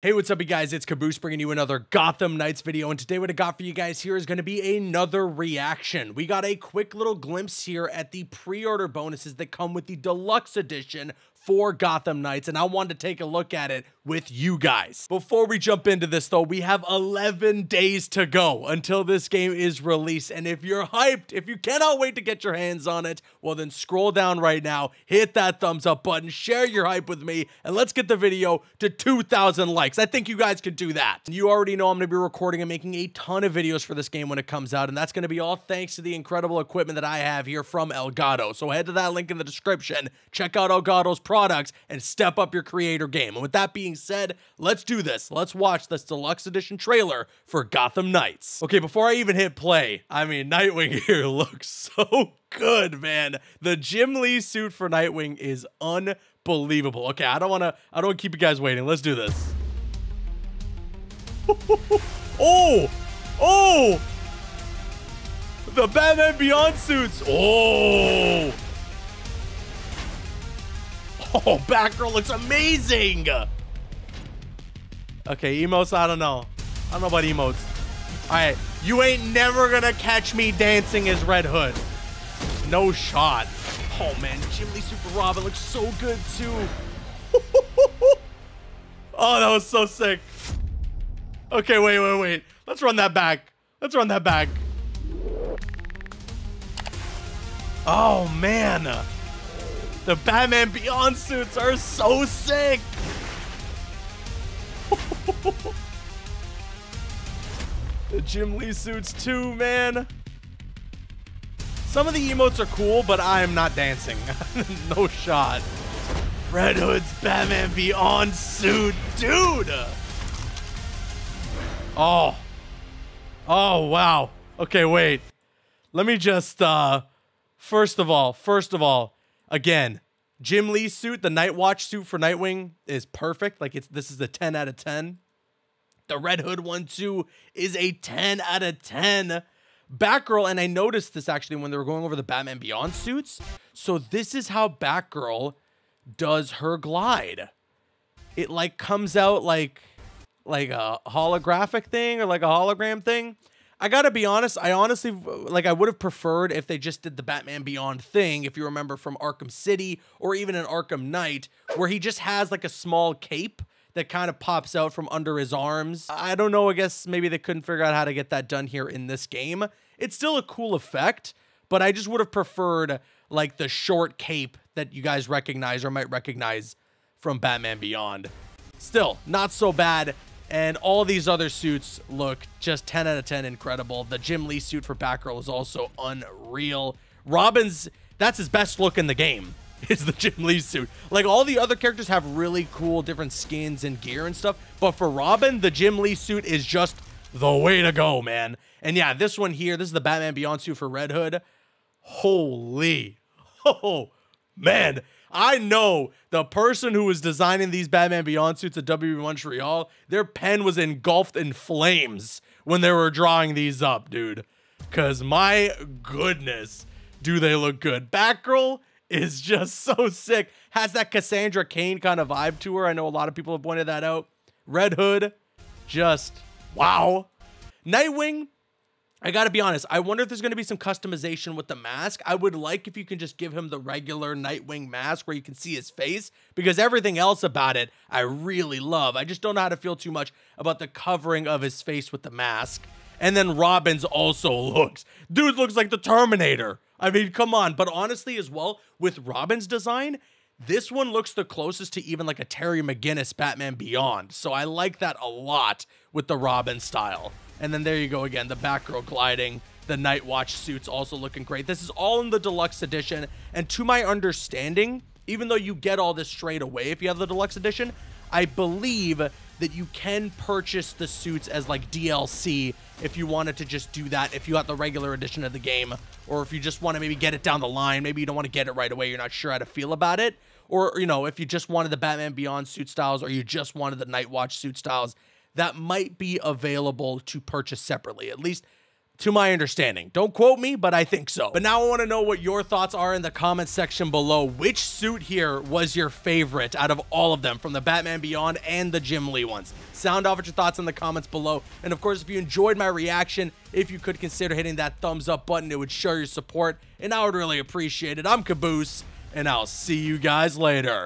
Hey, what's up, you guys? It's Caboose bringing you another Gotham Knights video, and today what I got for you guys here is going to be another reaction. We got a quick little glimpse here at the pre-order bonuses that come with the deluxe edition for Gotham Knights, and I wanted to take a look at it with you guys. Before we jump into this, though, we have 11 days to go until this game is released, and if you're hyped, if you cannot wait to get your hands on it, well, then scroll down right now, hit that thumbs up button, share your hype with me, and let's get the video to 2,000 likes. I think you guys could do that. You already know I'm going to be recording and making a ton of videos for this game when it comes out, and that's going to be all thanks to the incredible equipment that I have here from Elgato. So head to that link in the description, check out Elgato's products, and step up your creator game. And with that being said, let's do this. Let's watch this deluxe edition trailer for Gotham Knights. Okay, before I even hit play, I mean, Nightwing here looks so good, man. The Jim Lee suit for Nightwing is unbelievable. Okay, I don't want to I don't keep you guys waiting. Let's do this. oh! Oh! The Batman Beyond suits. Oh! Oh, Batgirl looks amazing! Okay, emotes, I don't know. I don't know about emotes. Alright, you ain't never gonna catch me dancing as Red Hood. No shot. Oh man, Jim Lee Super Robin looks so good too. oh, that was so sick. Okay, wait, wait, wait. Let's run that back. Let's run that back. Oh man. The Batman Beyond suits are so sick. the Jim Lee suits too, man. Some of the emotes are cool, but I am not dancing. no shot. Red Hood's Batman Beyond suit, dude. Oh. Oh, wow. Okay, wait. Let me just, uh, first of all, first of all, again, Jim Lee's suit, the Knightwatch suit for Nightwing is perfect. Like it's this is a 10 out of 10. The Red Hood one too is a 10 out of 10. Batgirl, and I noticed this actually when they were going over the Batman Beyond suits. So this is how Batgirl does her glide. It like comes out like like a holographic thing or like a hologram thing. I gotta be honest. I honestly like. I would have preferred if they just did the Batman Beyond thing. If you remember from Arkham City or even in Arkham Knight, where he just has like a small cape that kind of pops out from under his arms. I don't know. I guess maybe they couldn't figure out how to get that done here in this game. It's still a cool effect, but I just would have preferred like the short cape that you guys recognize or might recognize from Batman Beyond. Still, not so bad. And all these other suits look just 10 out of 10 incredible. The Jim Lee suit for Batgirl is also unreal. Robin's, that's his best look in the game, is the Jim Lee suit. Like all the other characters have really cool different skins and gear and stuff. But for Robin, the Jim Lee suit is just the way to go, man. And yeah, this one here, this is the Batman Beyond suit for Red Hood. Holy, oh, man. I know the person who was designing these Batman Beyond suits at WB Montreal, their pen was engulfed in flames when they were drawing these up, dude. Cause my goodness, do they look good. Batgirl is just so sick. Has that Cassandra Cain kind of vibe to her. I know a lot of people have pointed that out. Red Hood, just wow. Nightwing, I gotta be honest, I wonder if there's gonna be some customization with the mask. I would like if you can just give him the regular Nightwing mask where you can see his face, because everything else about it I really love. I just don't know how to feel too much about the covering of his face with the mask. And then Robin's also looks, dude looks like the Terminator. I mean, come on. But honestly, as well, with Robin's design, this one looks the closest to even like a Terry McGinnis Batman Beyond. So I like that a lot with the Robin style. And then there you go again, the Batgirl gliding, the Knightwatch suits also looking great. This is all in the deluxe edition. And to my understanding, even though you get all this straight away if you have the deluxe edition, I believe that you can purchase the suits as like DLC if you wanted to just do that if you got the regular edition of the game or if you just want to maybe get it down the line maybe you don't want to get it right away you're not sure how to feel about it or you know if you just wanted the Batman Beyond suit styles or you just wanted the Knightwatch suit styles that might be available to purchase separately. At least to my understanding. Don't quote me, but I think so. But now I want to know what your thoughts are in the comment section below. Which suit here was your favorite out of all of them from the Batman Beyond and the Jim Lee ones? Sound off with your thoughts in the comments below. And of course, if you enjoyed my reaction, if you could consider hitting that thumbs up button, it would show your support and I would really appreciate it. I'm Caboose, and I'll see you guys later.